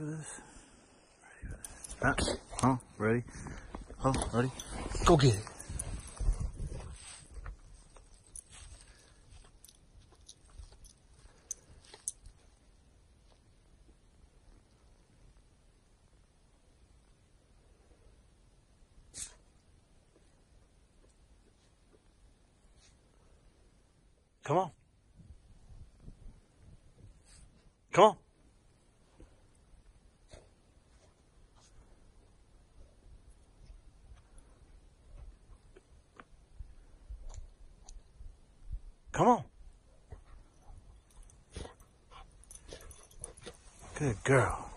for this? Ready for this? Huh? Huh? Ready? Huh? Ready? Go get it. Come on. Come on. Come on. Good girl.